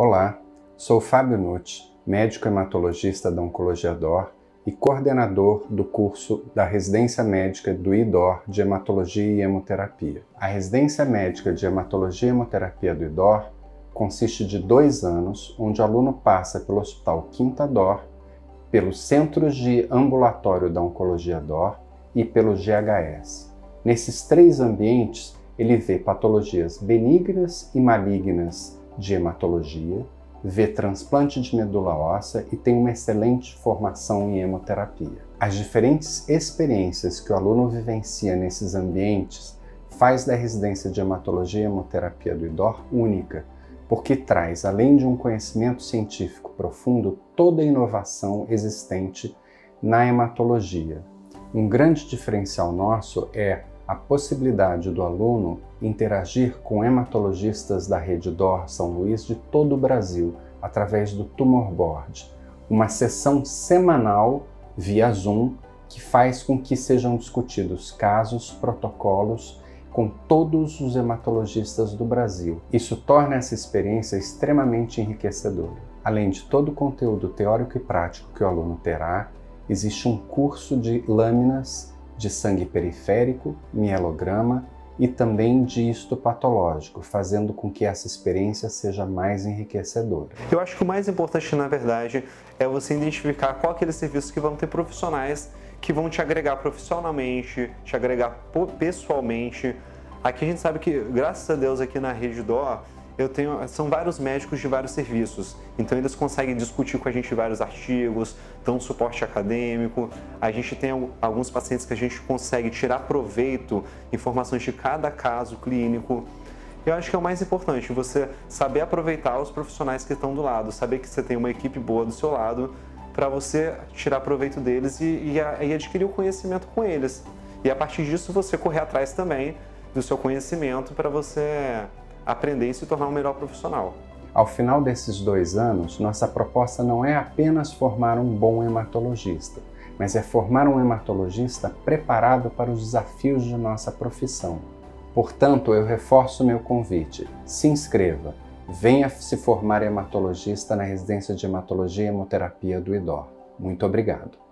Olá, sou Fábio Nutti, médico hematologista da Oncologia DOR e coordenador do curso da residência médica do IDOR de Hematologia e Hemoterapia. A residência médica de Hematologia e Hemoterapia do IDOR consiste de dois anos, onde o aluno passa pelo Hospital Quinta DOR, pelos Centros de Ambulatório da Oncologia DOR e pelo GHS. Nesses três ambientes, ele vê patologias benignas e malignas de hematologia, vê transplante de medula óssea e tem uma excelente formação em hemoterapia. As diferentes experiências que o aluno vivencia nesses ambientes faz da residência de hematologia e hemoterapia do IDOR única, porque traz, além de um conhecimento científico profundo, toda a inovação existente na hematologia. Um grande diferencial nosso é a possibilidade do aluno interagir com hematologistas da rede DOR São Luís de todo o Brasil através do Tumor Board, uma sessão semanal via Zoom que faz com que sejam discutidos casos, protocolos com todos os hematologistas do Brasil. Isso torna essa experiência extremamente enriquecedora. Além de todo o conteúdo teórico e prático que o aluno terá, existe um curso de lâminas de sangue periférico, mielograma e também de histopatológico, fazendo com que essa experiência seja mais enriquecedora. Eu acho que o mais importante, na verdade, é você identificar qual aqueles serviços que vão ter profissionais que vão te agregar profissionalmente, te agregar pessoalmente. Aqui a gente sabe que, graças a Deus, aqui na Rede Dó, eu tenho, são vários médicos de vários serviços, então eles conseguem discutir com a gente vários artigos, dão suporte acadêmico. A gente tem alguns pacientes que a gente consegue tirar proveito, informações de cada caso clínico. Eu acho que é o mais importante, você saber aproveitar os profissionais que estão do lado, saber que você tem uma equipe boa do seu lado para você tirar proveito deles e, e, e adquirir o conhecimento com eles. E a partir disso você correr atrás também do seu conhecimento para você aprender e se tornar um melhor profissional. Ao final desses dois anos, nossa proposta não é apenas formar um bom hematologista, mas é formar um hematologista preparado para os desafios de nossa profissão. Portanto, eu reforço meu convite. Se inscreva. Venha se formar hematologista na residência de hematologia e hemoterapia do IDOR. Muito obrigado.